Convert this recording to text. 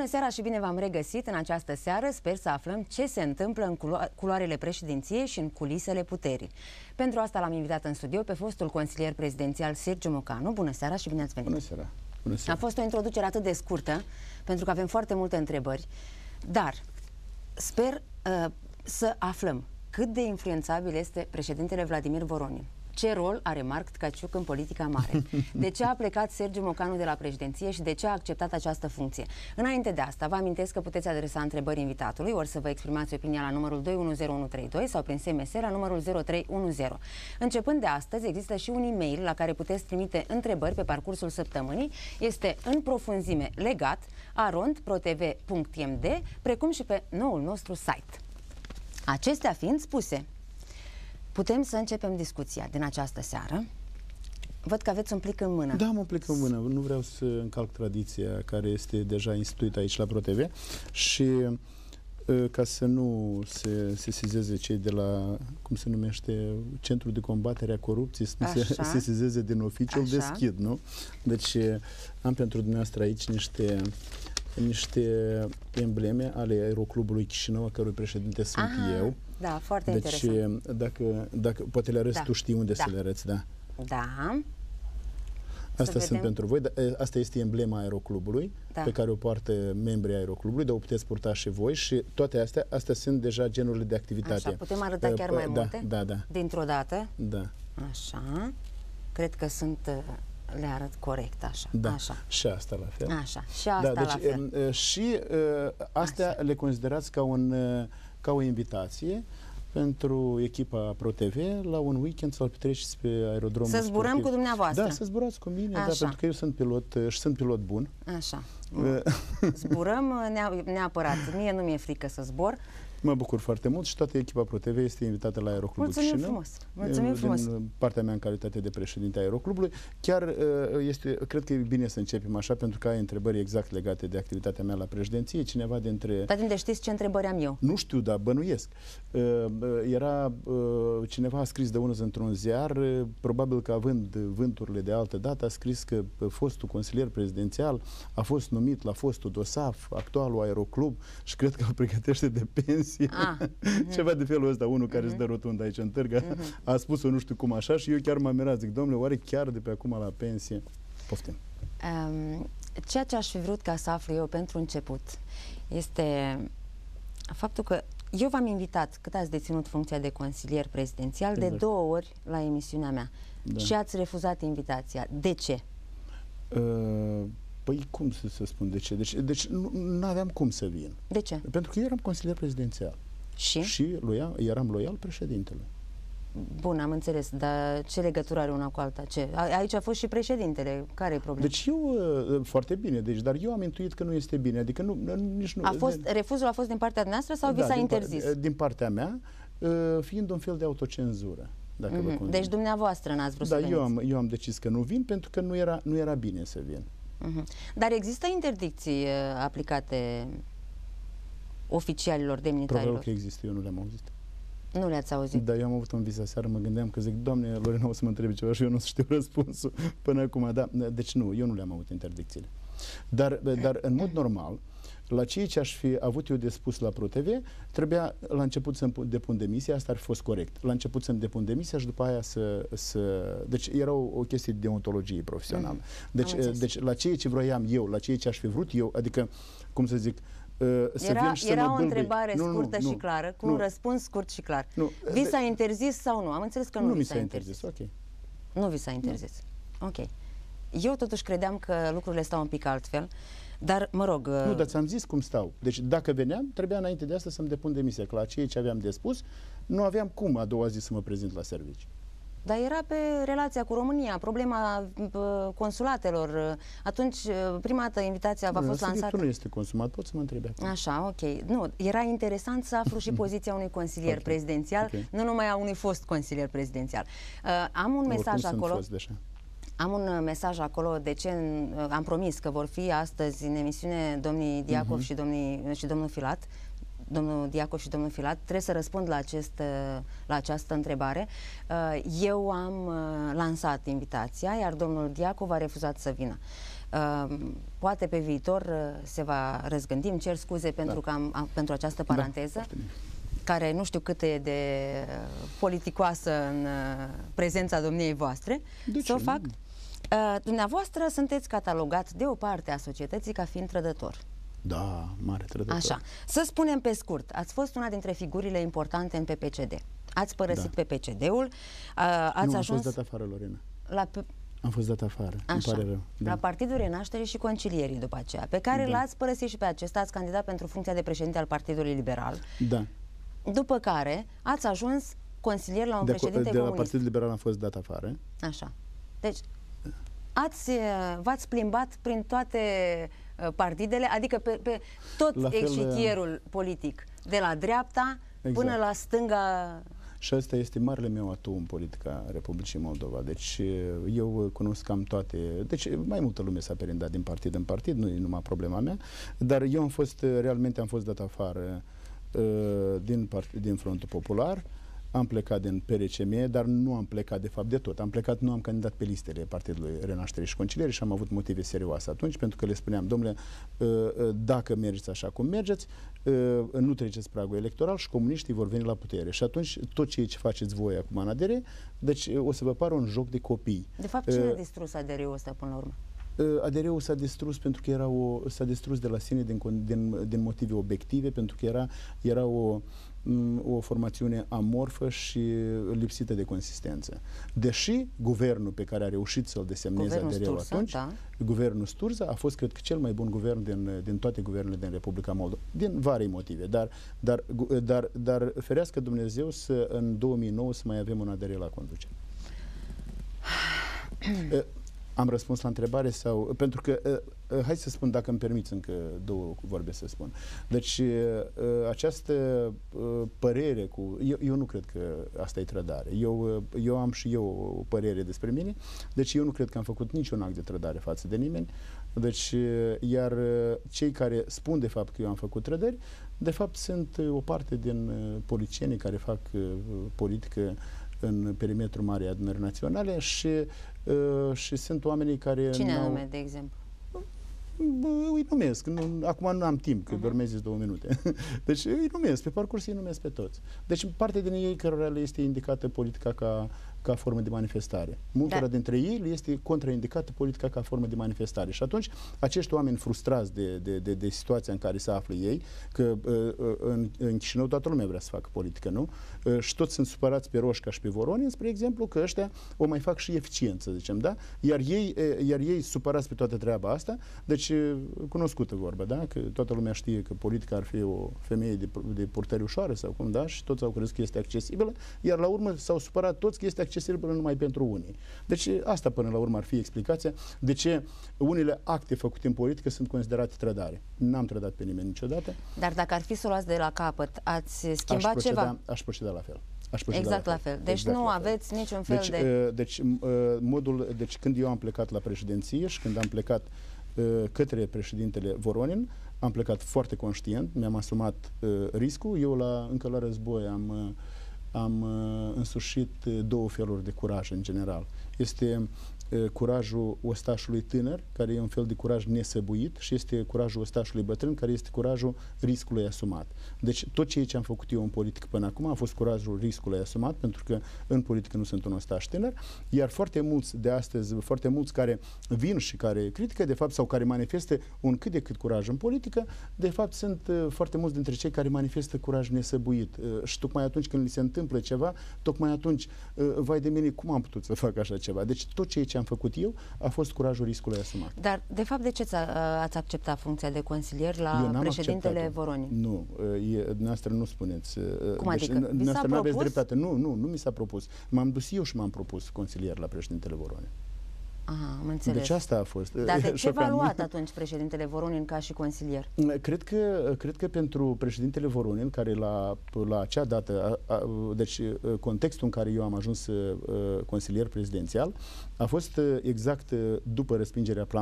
Bună seara și bine v-am regăsit în această seară. Sper să aflăm ce se întâmplă în culo- culoarele președinției și în culisele puterii. Pentru asta l-am invitat în studio pe fostul consilier prezidențial Sergiu Mocanu. Bună seara și bine ați venit! Bună seara! Bună seara. A fost o introducere atât de scurtă, pentru că avem foarte multe întrebări, dar sper uh, să aflăm cât de influențabil este președintele Vladimir Voronin. Ce rol are Marc Tcaciuc în politica mare? De ce a plecat Sergiu Mocanu de la președinție și de ce a acceptat această funcție? Înainte de asta, vă amintesc că puteți adresa întrebări invitatului, ori să vă exprimați opinia la numărul 210132 sau prin SMS la numărul 0310. Începând de astăzi, există și un e-mail la care puteți trimite întrebări pe parcursul săptămânii. Este în profunzime legat arond.protv.md, precum și pe noul nostru site. Acestea fiind spuse, Putem să începem discuția din această seară. Văd că aveți un plic în mână. Da, am un plic în mână. Nu vreau să încalc tradiția care este deja instituită aici la ProTV și ca să nu se sesizeze cei de la, cum se numește, Centrul de Combatere a Corupției, să nu se sesizeze din oficiu, deschid, nu? Deci am pentru dumneavoastră aici niște niște embleme ale Aeroclubului Chișinău, a cărui președinte sunt Aha. eu. Da, foarte deci, interesant. Dacă, dacă poate le arăți, da. tu știi unde da. să le arăți, da? Da. Asta sunt vedem. pentru voi. Asta este emblema aeroclubului da. pe care o poartă membrii aeroclubului, dar o puteți purta și voi și toate astea, astea sunt deja genurile de activitate. Așa, putem arăta chiar mai da, multe? Da, da. Dintr-o dată? Da. Așa. Cred că sunt le arăt corect, așa. Da, așa. și asta la fel. Așa, și asta da, deci, la fel. Și astea așa. le considerați ca, un, ca o invitație pentru echipa ProTV la un weekend să-l petreceți pe aerodromul Să zburăm sportiv. cu dumneavoastră. Da, să zburați cu mine, da, pentru că eu sunt pilot și sunt pilot bun. Așa. Zburăm neapărat. Mie nu mi-e frică să zbor. Mă bucur foarte mult și toată echipa ProTV este invitată la Aeroclubul Mulțumim Chișinău. frumos. Mulțumim frumos. Din partea mea în calitate de președinte a Aeroclubului. Chiar este, cred că e bine să începem așa pentru că ai întrebări exact legate de activitatea mea la președinție. Cineva dintre... Dar de știți ce întrebări am eu? Nu știu, dar bănuiesc. Era cineva a scris de unul într-un ziar, probabil că având vânturile de altă dată, a scris că fostul consilier prezidențial a fost numit la fostul DOSAF, actualul Aeroclub și cred că îl pregătește de pensie pensie. Ah. Ceva de felul ăsta, unul care mm-hmm. stă rotund aici în târgă, mm-hmm. a spus-o nu știu cum așa și eu chiar m-am mirat. Zic, domnule, oare chiar de pe acum la pensie? Poftim. Um, ceea ce aș fi vrut ca să aflu eu pentru început este faptul că eu v-am invitat cât ați deținut funcția de consilier prezidențial exact. de două ori la emisiunea mea da. și ați refuzat invitația. De ce? Uh, Păi cum să, să spun de ce? Deci, deci nu aveam cum să vin. De ce? Pentru că eu eram consilier prezidențial. Și? Și loia, eram loial președintele. Bun, am înțeles, dar ce legătură are una cu alta? Ce? A, aici a fost și președintele. Care e problema? Deci eu, uh, foarte bine, deci, dar eu am intuit că nu este bine. Adică nu, nici nu... A fost, refuzul a fost din partea noastră sau da, vi s-a interzis? Par, din partea mea, uh, fiind un fel de autocenzură. Dacă mm-hmm. vă deci dumneavoastră n-ați vrut da, să veniți. eu am, eu am decis că nu vin pentru că nu era, nu era bine să vin. Uh-huh. Dar există interdicții uh, aplicate oficialilor, demnitarilor? Probabil că există, eu nu le-am auzit. Nu le-ați auzit? Da, eu am avut un vis aseară, mă gândeam că zic, doamne, Lorena, o să mă întrebi ceva și eu nu știu răspunsul până acum. Da, deci nu, eu nu le-am avut interdicțiile. Dar, dar în mod normal, la ceea ce aș fi avut eu de spus la ProTV, trebuia la început să-mi depun demisia, asta ar fi fost corect. La început să-mi depun demisia și după aia să... să... Deci era o, o chestie de deontologie profesională. Mm. Deci, deci la ceea ce vroiam eu, la ceea ce aș fi vrut eu, adică, cum să zic, Uh, să era vin și să era mă o întrebare nu, scurtă nu, și clară, cu nu, un răspuns scurt și clar. Nu, vi s-a interzis sau nu? Am înțeles că nu, nu vi s-a interzis. interzis. Ok. Nu vi s-a interzis. Nu. Ok. Eu totuși credeam că lucrurile stau un pic altfel. Dar, mă rog... Nu, dar ți-am zis cum stau. Deci, dacă veneam, trebuia înainte de asta să-mi depun demisia. Că la ceea ce aveam de spus, nu aveam cum a doua zi să mă prezint la servici. Dar era pe relația cu România, problema consulatelor. Atunci, prima dată invitația v-a fost lansată. Tu nu este consumat, poți să mă întrebi acum. Așa, ok. Nu, era interesant să aflu și poziția unui consilier okay. prezidențial, okay. nu numai a unui fost consilier prezidențial. Uh, am un mesaj acolo. Fost deja. Am un uh, mesaj acolo, de ce uh, am promis că vor fi astăzi în emisiune domnii Diacov uh-huh. și, domnii, și domnul Filat, domnul Diacov și domnul Filat, trebuie să răspund la, acest, uh, la această întrebare. Eu am lansat invitația, iar domnul Diacov a refuzat să vină. Uh, poate pe viitor uh, se va răzgândi. Îmi cer scuze pentru, Da. că am, am, pentru această Da, paranteză, foarte bine. care nu știu cât e de uh, politicoasă în uh, prezența domniei voastre, De să o ce? fac. Uh, dumneavoastră sunteți catalogat de o parte a societății ca fiind trădător. Da, mare trădător. Așa. Să spunem pe scurt, ați fost una dintre figurile importante în PPCD. Ați părăsit Da. PPCD-ul, uh, ați nu, am ajuns fost dat afară, Lorena. la, P- Am fost dat afară. Îmi așa, pare rău. la Partidul Renașterii și Concilierii după aceea, pe care Da. l-ați părăsit și pe acesta, ați candidat pentru funcția de președinte al Partidului Liberal, Da. după care ați ajuns consilier la un De, președinte de la comunist. Partidul Liberal am fost dat afară. Așa. Deci, ați, uh, v-ați plimbat prin toate uh, partidele, adică pe, pe tot La fel, uh, exitierul politic, de la dreapta Exact. până la stânga Și ăsta este marele meu atu în politica Republicii Moldova. Deci eu cunosc cam toate. Deci mai multă lume s-a perindat din partid în partid, nu e numai problema mea, dar eu am fost, realmente am fost dat afară uh, din, part, din Frontul Popular, am plecat din PRCM, dar nu am plecat de fapt de tot. Am plecat, nu am candidat pe listele Partidului Renaștere și Conciliere și am avut motive serioase atunci, pentru că le spuneam, domnule, uh, uh, dacă mergeți așa cum mergeți, uh, nu treceți pragul electoral și comuniștii vor veni la putere. Și atunci tot ceea ce faceți voi acum în adere, deci uh, o să vă pară un joc de copii. De fapt, cine Uh, a distrus ADR-ul ăsta până la urmă? Uh, ADR-ul s-a distrus pentru că era o, s-a distrus de la sine din, con- din, din motive obiective, pentru că era, era o, m, o formațiune amorfă și lipsită de consistență. Deși guvernul pe care a reușit să-l desemneze Guvernul ADR-ul Sturza, atunci, da. guvernul Sturza a fost, cred că, cel mai bun guvern din, din toate guvernele din Republica Moldova, din vari motive, dar, dar, gu- dar, dar ferească Dumnezeu să în 2009 să mai avem un ADR la conducere. Uh, Am răspuns la întrebare sau... Pentru că, uh, uh, hai să spun, dacă îmi permiți încă două vorbe să spun. Deci, uh, uh, această uh, părere cu... Eu, eu nu cred că asta e trădare. Eu, uh, eu am și eu o părere despre mine. Deci, eu nu cred că am făcut niciun act de trădare față de nimeni. Deci, uh, iar uh, cei care spun de fapt că eu am făcut trădări, de fapt sunt uh, o parte din uh, politicienii care fac uh, politică în perimetrul Marii Adunări Naționale și, uh, și sunt oamenii care Cine n-au... anume, de exemplu? Bă, Îi numesc. Nu, acum nu am timp, că Mhm. uh-huh. dormezi două minute. Deci îi numesc. Pe parcurs îi numesc pe toți. Deci parte din ei cărora le este indicată politica ca, ca formă de manifestare. Multora Da. dintre ei le este contraindicată politica ca formă de manifestare. Și atunci acești oameni frustrați de, de, de, de situația în care se află ei, că uh, uh, în, în Chișinău toată lumea vrea să facă politică, nu? Uh, și toți sunt supărați pe Roșca și pe Voronin, spre exemplu, că ăștia o mai fac și eficient, să zicem, da? Iar ei, uh, iar ei supărați pe toată treaba asta, deci uh, cunoscută vorba, da? Că toată lumea știe că politica ar fi o femeie de, de purtări ușoare sau cum, da? Și toți au crezut că este accesibilă, iar la urmă s-au supărat toți că este accesibilă numai pentru unii. Deci asta până la urmă ar fi explicația de ce unele acte făcute în politică sunt considerate trădare. N-am trădat pe nimeni niciodată. Dar dacă ar fi să o luați de la capăt, ați Aș schimbat proceda, ceva? aș proceda la fel. Aș proceda Exact la fel. Deci Exact nu la fel. aveți niciun fel Deci, de... uh, deci, m- uh, modul, deci când eu am plecat la președinție și când am plecat uh, către președintele Voronin, am plecat foarte conștient, mi-am asumat uh, riscul. Eu la, încă la război am, uh, am uh, însușit uh, două feluri de curaj în general. Este uh, curajul ostașului tânăr, care e un fel de curaj nesăbuit și este curajul ostașului bătrân, care este curajul riscului asumat. Deci tot ceea ce am făcut eu în politică până acum a fost curajul riscului asumat, pentru că în politică nu sunt un ostaș tânăr, iar foarte mulți de astăzi, foarte mulți care vin și care critică, de fapt, sau care manifestă un cât de cât curaj în politică, de fapt sunt uh, foarte mulți dintre cei care manifestă curaj nesăbuit. Uh, și tocmai atunci când li se întâmplă ceva, tocmai atunci, uh, vai de mine, cum am putut să fac așa ceva? Deci tot ceea ce am făcut eu a fost curajul riscului asumat. Dar, de fapt, de ce ți- ați acceptat funcția de consilier Eu la n-am președintele acceptat-o. Voronin? Nu, e, dumneavoastră nu spuneți. uh, Cum adică? Vi s-a Dumneavoastră nu aveți propus? dreptate. Nu, nu, nu mi s-a propus. M-am dus eu și m-am propus consilier la președintele Voronin. Aha, am înțeles. Deci asta a fost. Dar de ce v-a șocant. luat atunci președintele Voronin ca și consilier? Cred că, cred că pentru președintele Voronin, care la, la acea dată, a, a, deci uh, contextul în care eu am ajuns uh, consilier prezidențial, a fost uh, exact uh, după respingerea planului